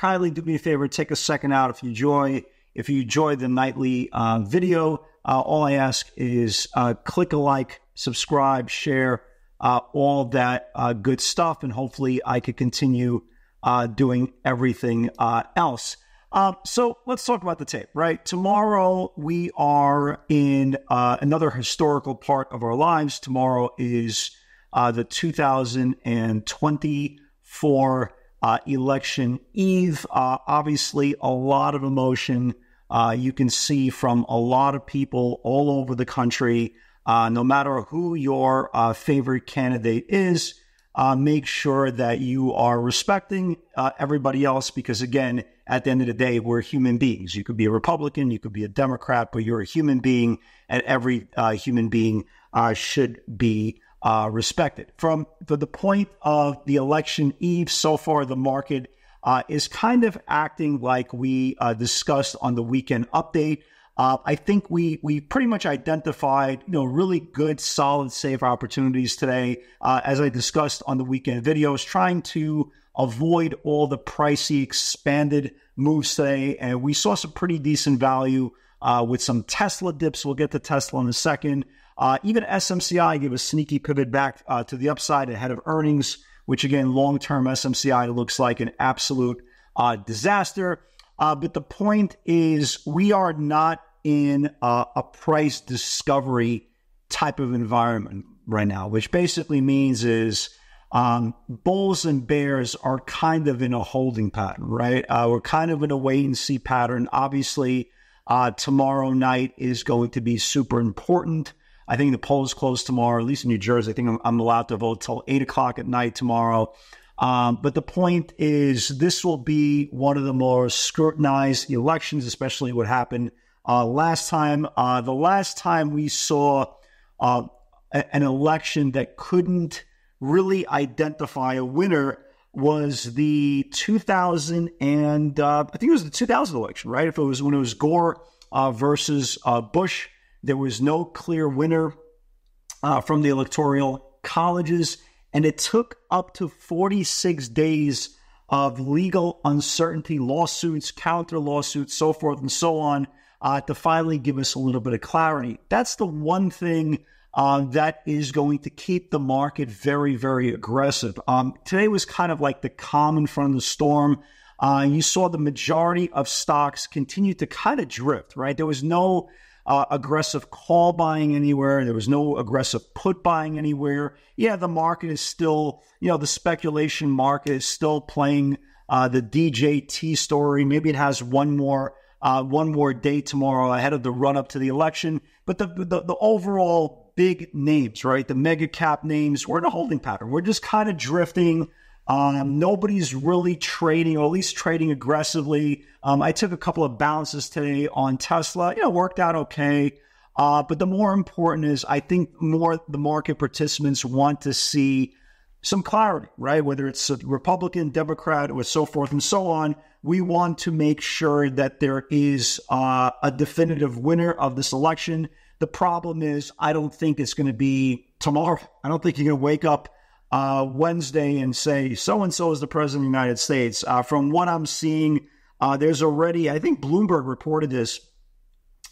Kindly do me a favor, take a second out if you enjoy. If you enjoy the nightly uh, video, uh, all I ask is uh, click a like, subscribe, share, uh, all that good stuff, and hopefully I could continue doing everything else. Um, so let's talk about the tape, right? Tomorrow we are in uh, another historical part of our lives. Tomorrow is uh, the 2024 uh, election eve. Uh, obviously, a lot of emotion. Uh, you can see from a lot of people all over the country. Uh, no matter who your favorite candidate is, make sure that you are respecting everybody else because, again, at the end of the day, we're human beings. You could be a Republican, you could be a Democrat, but you're a human being, and every uh, human being uh, should be uh, respected. From the, the, point of the election eve, so far the market uh, is kind of acting like we uh, discussed on the weekend update. Uh, I think we we pretty much identified you know really good, solid, safe opportunities today, as I discussed on the weekend videos, trying to avoid all the pricey expanded moves today. And we saw some pretty decent value uh, with some Tesla dips. We'll get to Tesla in a second. Uh, even SMCI gave a sneaky pivot back uh, to the upside ahead of earnings, which again, long term SMCI looks like an absolute uh, disaster. Uh, but the point is, we are not in a price discovery type of environment right now, which basically means is um, bulls and bears are kind of in a holding pattern, right? Uh, we're kind of in a wait and see pattern. Obviously, uh, tomorrow night is going to be super important. I think the polls close tomorrow, at least in New Jersey. I think I'm, I'm allowed to vote till eight o'clock at night tomorrow. Um, but the point is, this will be one of the more scrutinized elections, especially what happened uh, last time. Uh, the last time we saw uh, an election that couldn't really identify a winner was the 2000 and uh, I think it was the 2000 election, right? If it was when it was Gore uh, versus uh, Bush, there was no clear winner uh, from the electoral colleges, and it took up to 46 days of legal uncertainty, lawsuits, counter lawsuits, so forth and so on, uh, to finally give us a little bit of clarity. That's the one thing uh, that is going to keep the market very, very aggressive. Um, today was kind of like the calm in front of the storm. Uh, you saw the majority of stocks continue to kind of drift, right? There was no uh, aggressive call buying anywhere. There was no aggressive put buying anywhere. Yeah, the market is still, you know, the speculation market is still playing uh, the DJT story. Maybe it has one more uh, one more day tomorrow ahead of the run up to the election. But the, the, the overall big names, right? The mega cap names, we're in a holding pattern. We're just kind of drifting. Um, nobody's really trading, or at least trading aggressively. Um, I took a couple of balances today on Tesla. You know, worked out okay. Uh, but the more important is, I think more the market participants want to see some clarity, right? Whether it's a Republican, Democrat, or so forth and so on. We want to make sure that there is uh, a definitive winner of this election. The problem is, I don't think it's going to be tomorrow. I don't think you're going to wake up uh, Wednesday and say, so and so is the president of the United States. Uh, from what I'm seeing, uh, there's already, I think Bloomberg reported this,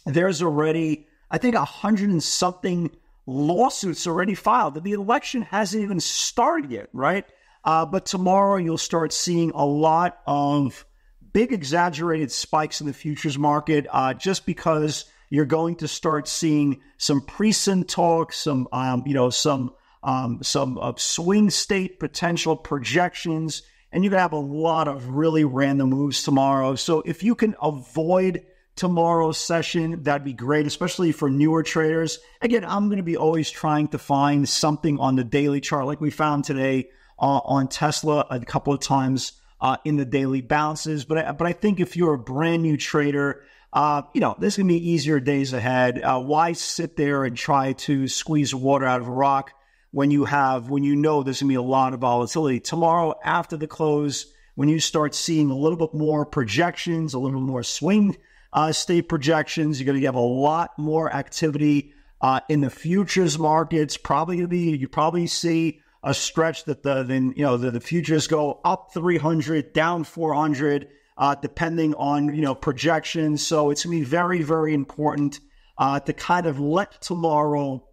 there's already, I think, a hundred and something lawsuits already filed. That the election hasn't even started yet, right? Uh, but tomorrow you'll start seeing a lot of big exaggerated spikes in the futures market uh, just because you're going to start seeing some precinct talk, some um, you know some um, some uh, swing state potential projections, and you're gonna have a lot of really random moves tomorrow. So if you can avoid tomorrow's session, that'd be great, especially for newer traders. Again, I'm going to be always trying to find something on the daily chart, like we found today uh, on Tesla a couple of times uh, in the daily bounces. But I, but I think if you're a brand new trader, uh, you know, there's going to be easier days ahead. Uh, why sit there and try to squeeze water out of a rock when you have, when you know there's going to be a lot of volatility? Tomorrow, after the close, when you start seeing a little bit more projections, a little more swing uh, state projections, you're going to have a lot more activity uh, in the futures markets. Probably going to be, you probably see a stretch that the then you know the, the futures go up 300, down 400 uh, depending on you know projections. So it's going to be very very important uh, to kind of let tomorrow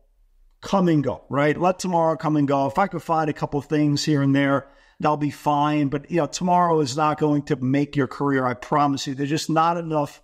come and go, right? Let tomorrow come and go. If I could find a couple things here and there, that'll be fine. But you know, tomorrow is not going to make your career. I promise you. There's just not enough.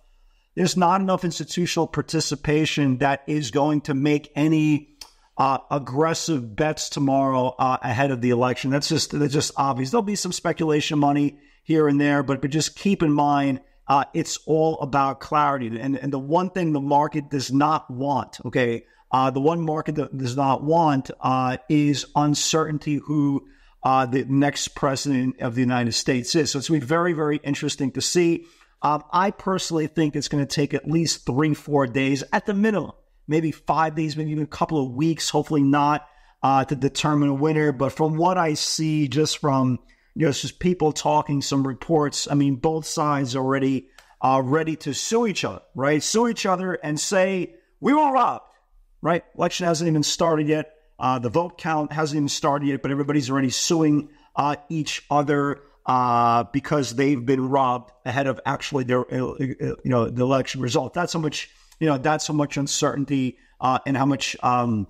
There's not enough institutional participation that is going to make any uh, aggressive bets tomorrow uh, ahead of the election. That's just that's just obvious. There'll be some speculation money here and there, but but just keep in mind uh, it's all about clarity. And and the one thing the market does not want, okay, uh, the one market that does not want uh, is uncertainty who uh, the next president of the United States is. So it's going to be very very interesting to see. Um, I personally think it's going to take at least three four days at the minimum, maybe five days, maybe even a couple of weeks. Hopefully not. Uh, to determine a winner, but from what I see, just from you know, it's just people talking, some reports. I mean, both sides already uh, ready to sue each other, right? Sue each other and say, we were robbed, right? Election hasn't even started yet. Uh, the vote count hasn't even started yet, but everybody's already suing uh, each other uh, because they've been robbed ahead of actually their, uh, uh, you know, the election result. That's how much, you know, that's how much uncertainty and how much, um,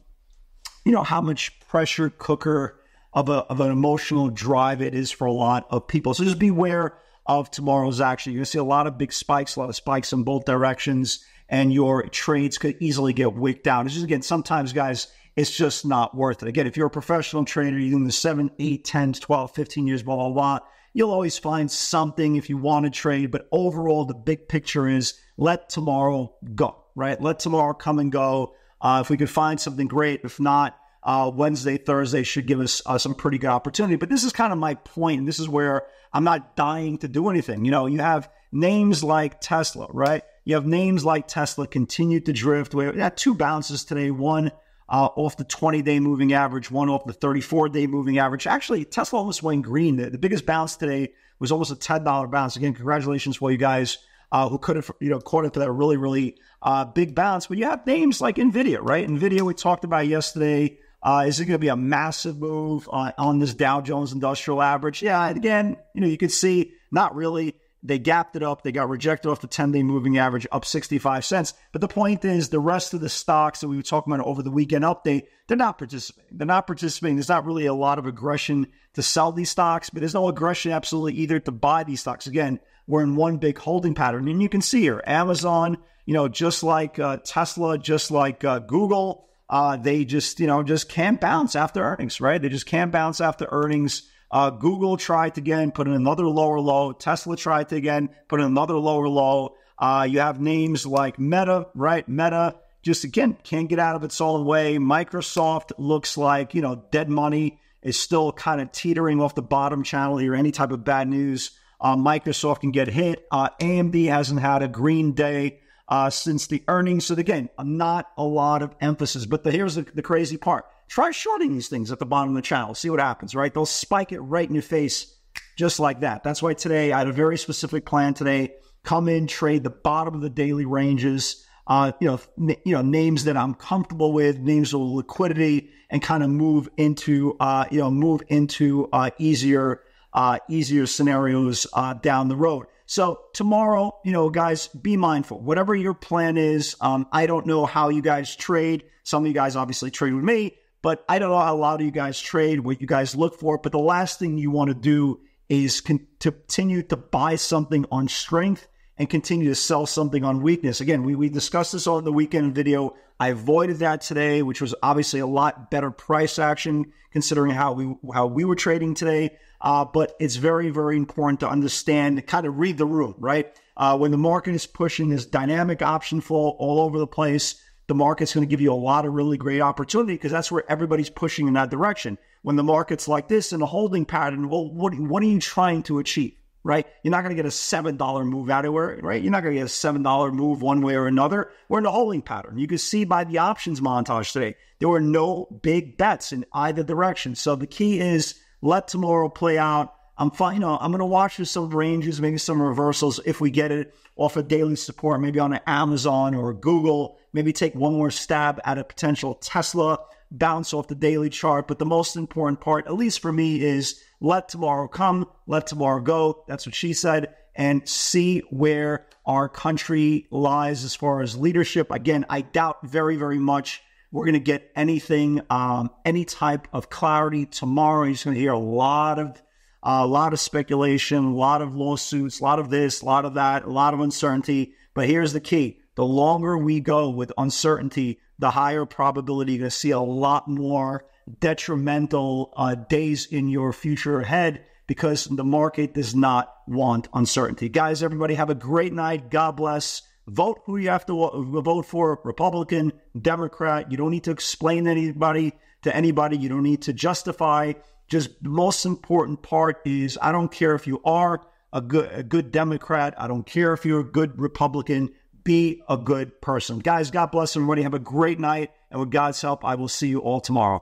you know, how much pressure cooker of, a, of an emotional drive it is for a lot of people. So just beware of tomorrow's action. You're going to see a lot of big spikes, a lot of spikes in both directions, and your trades could easily get wicked out. It's just, again, sometimes, guys, it's just not worth it. Again, if you're a professional trader, you're doing the 7, 8, 10, 12, 15 years, blah, blah, blah, you'll always find something if you want to trade. But overall, the big picture is let tomorrow go, right? Let tomorrow come and go. Uh, if we could find something great, if not, uh, Wednesday, Thursday should give us uh, some pretty good opportunity. But this is kind of my point, and this is where I'm not dying to do anything. You know, you have names like Tesla, right? You have names like Tesla continue to drift. We had two bounces today, one uh, off the 20 day moving average, one off the 34 day moving average. Actually, Tesla almost went green. The, the biggest bounce today was almost a $10 bounce. Again, congratulations for you guys uh, who could have you know caught it for that really really uh, big bounce. But you have names like Nvidia, right? Nvidia we talked about yesterday. Uh, is it going to be a massive move on, on this Dow Jones Industrial Average? Yeah, again, you know, you could see not really. They gapped it up. They got rejected off the 10 day moving average up 65 cents. But the point is, the rest of the stocks that we were talking about over the weekend update, they're not participating. They're not participating. There's not really a lot of aggression to sell these stocks, but there's no aggression absolutely either to buy these stocks. Again, we're in one big holding pattern. And you can see here Amazon, you know, just like uh, Tesla, just like uh, Google, uh, they just, you know, just can't bounce after earnings, right? They just can't bounce after earnings. Uh, Google tried again, put in another lower low. Tesla tried to again, put in another lower low. Uh, you have names like Meta, right? Meta just again can't get out of its own way. Microsoft looks like, you know, dead money is still kind of teetering off the bottom channel here. Any type of bad news, uh, Microsoft can get hit. Uh, AMD hasn't had a green day uh, since the earnings. So again, not a lot of emphasis. But the, here's the, the crazy part: try shorting these things at the bottom of the channel. See what happens. Right? They'll spike it right in your face, just like that. That's why today I had a very specific plan. Today, come in, trade the bottom of the daily ranges. Uh, you know, you know, names that I'm comfortable with, names of liquidity, and kind of move into, uh, you know, move into uh, easier, uh, easier scenarios uh, down the road. So tomorrow, you know, guys, be mindful. Whatever your plan is, um, I don't know how you guys trade. Some of you guys obviously trade with me, but I don't know how a lot of you guys trade, what you guys look for. But the last thing you want to do is con- continue to buy something on strength and continue to sell something on weakness. Again, we, we discussed this on the weekend video. I avoided that today, which was obviously a lot better price action considering how we how we were trading today. Uh, but it's very, very important to understand, kind of read the room, right? Uh, when the market is pushing this dynamic option flow all over the place, the market's going to give you a lot of really great opportunity because that's where everybody's pushing in that direction. When the market's like this in a holding pattern, well, what, what are you trying to achieve, right? You're not going to get a $7 move anywhere, right? You're not going to get a $7 move one way or another. We're in a holding pattern. You can see by the options montage today, there were no big bets in either direction. So the key is let tomorrow play out. I'm fine. You know, I'm going to watch for some ranges, maybe some reversals if we get it off of daily support, maybe on Amazon or Google. Maybe take one more stab at a potential Tesla bounce off the daily chart. But the most important part, at least for me, is let tomorrow come, let tomorrow go. That's what she said. And see where our country lies as far as leadership. Again, I doubt very, very much we're going to get anything, um, any type of clarity tomorrow. You're going to hear a lot of, uh, a lot of speculation, a lot of lawsuits, a lot of this, a lot of that, a lot of uncertainty. But here's the key: the longer we go with uncertainty, the higher probability you're going to see a lot more detrimental uh, days in your future ahead because the market does not want uncertainty. Guys, everybody have a great night. God bless. Vote who you have to vote for Republican, Democrat. You don't need to explain anybody to anybody. You don't need to justify. Just the most important part is I don't care if you are a good a good Democrat. I don't care if you're a good Republican. Be a good person. Guys, God bless everybody. Have a great night. And with God's help, I will see you all tomorrow.